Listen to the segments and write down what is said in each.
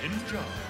Greninja.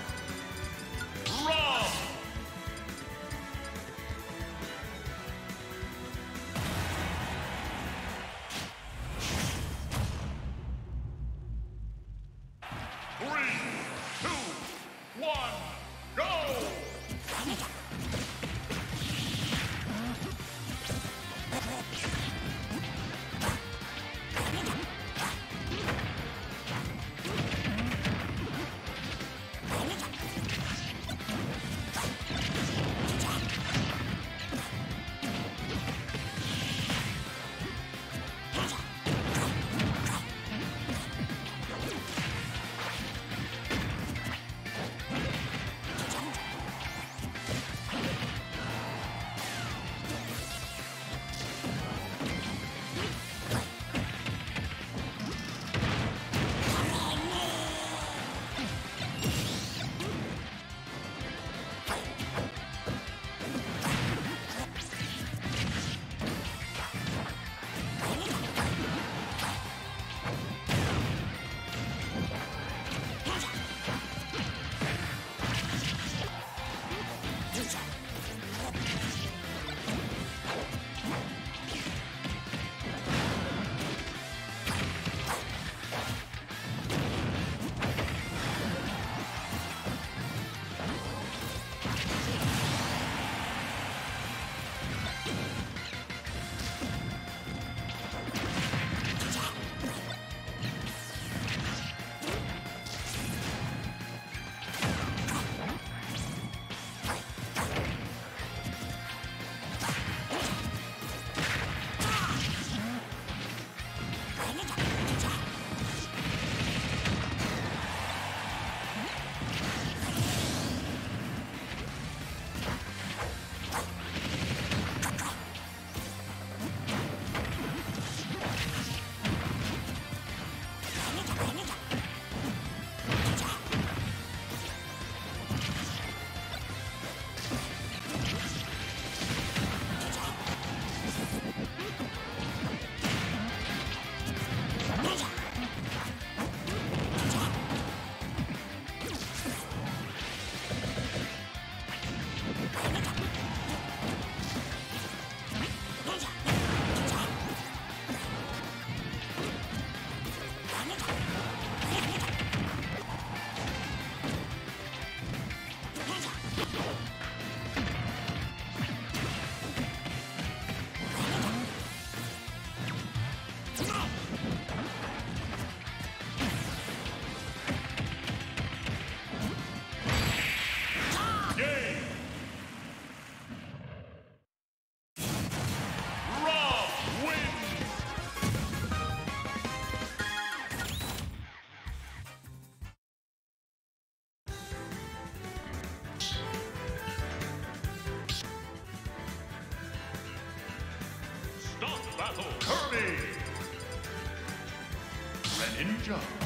Greninja!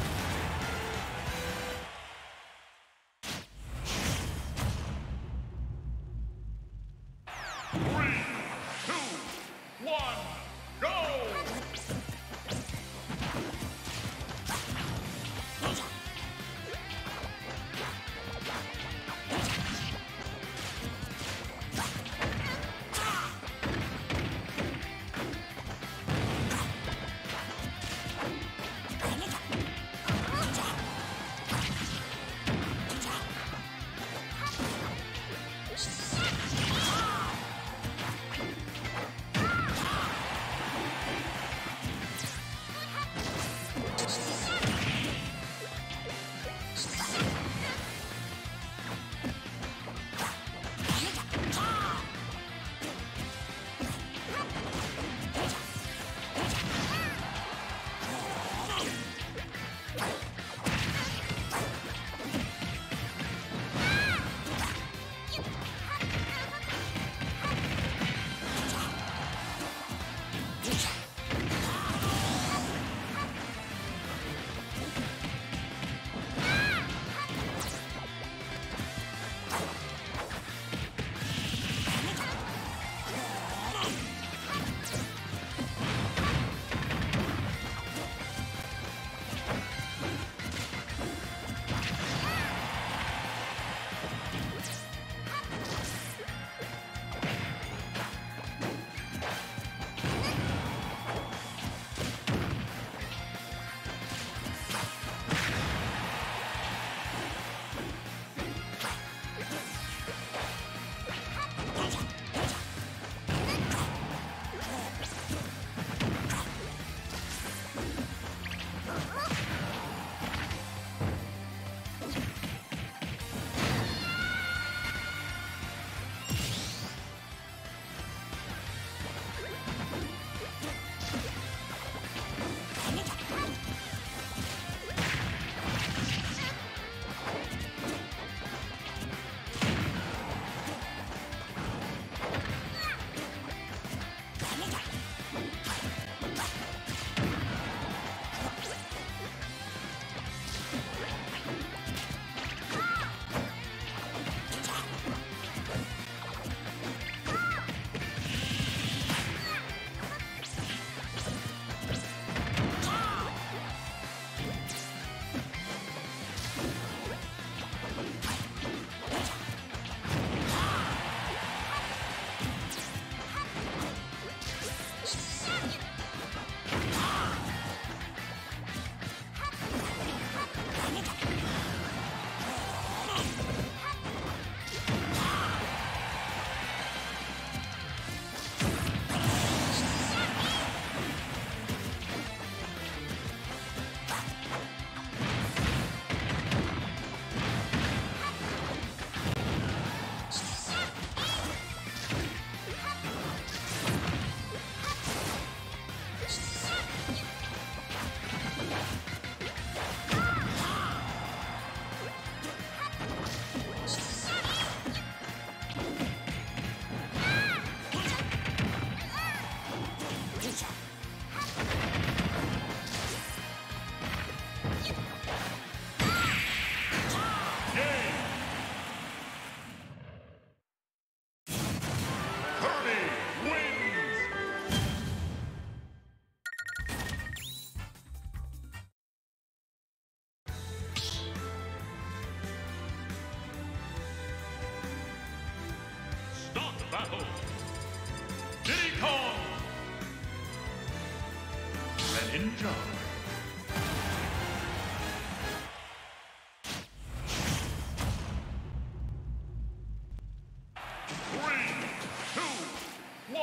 you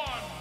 one,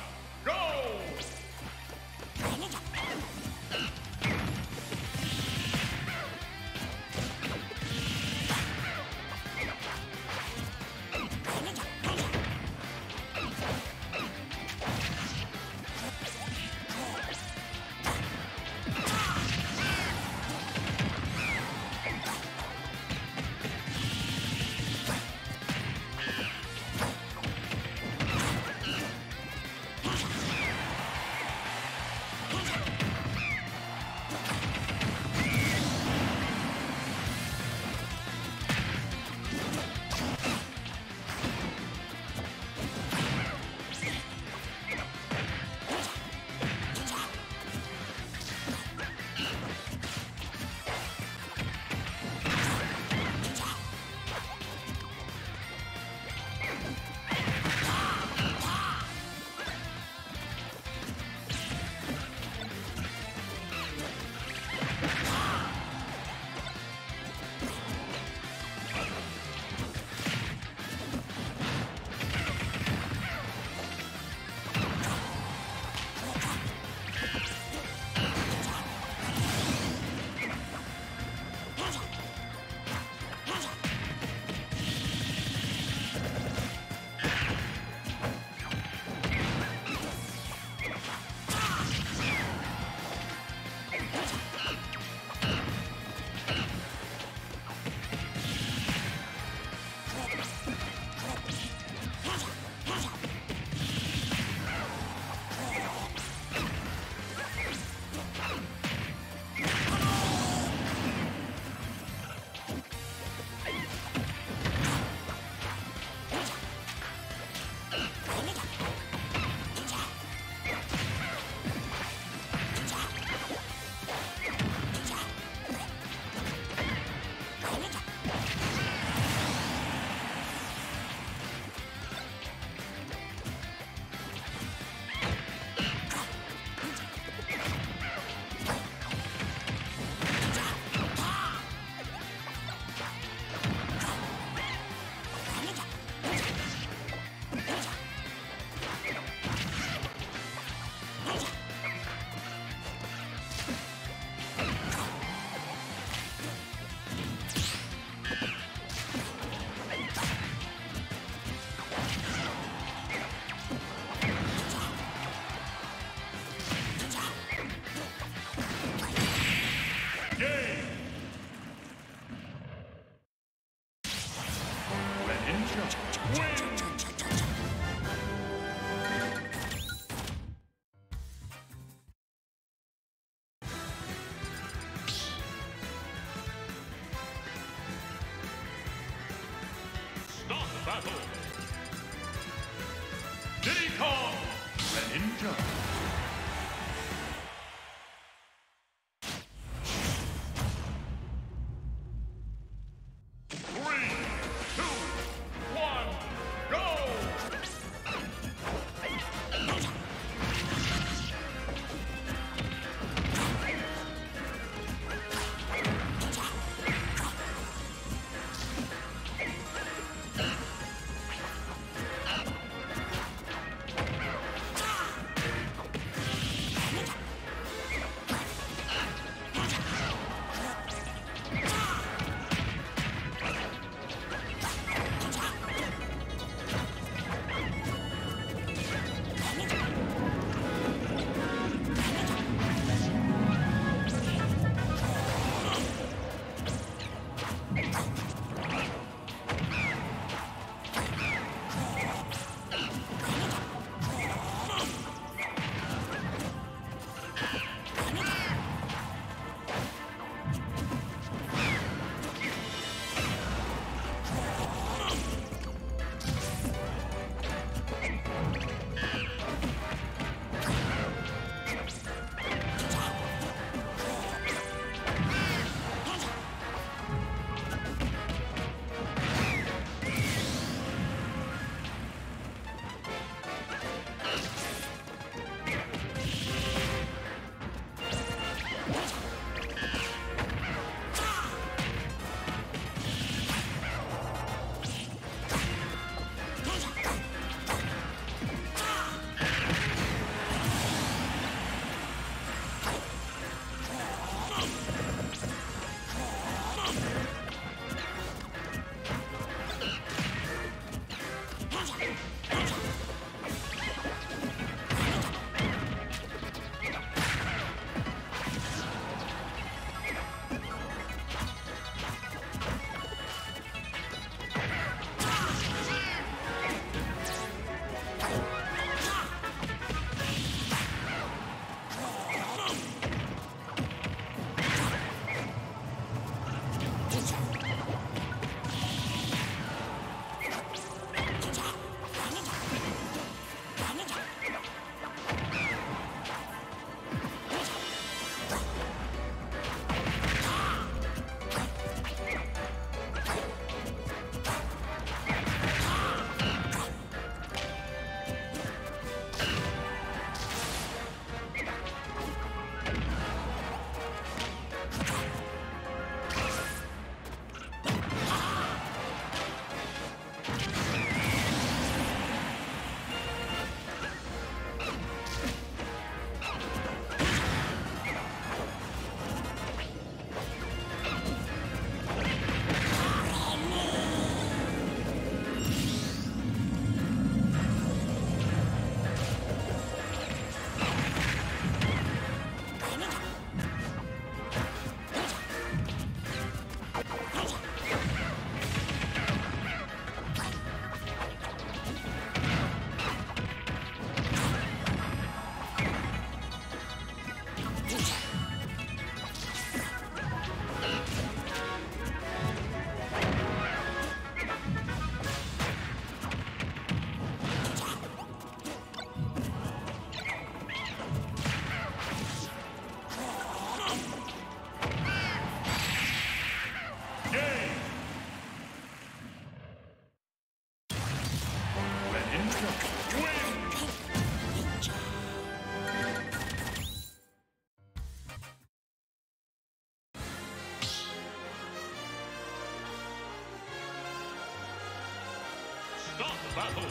battle.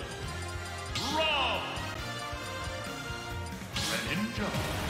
Round. Greninja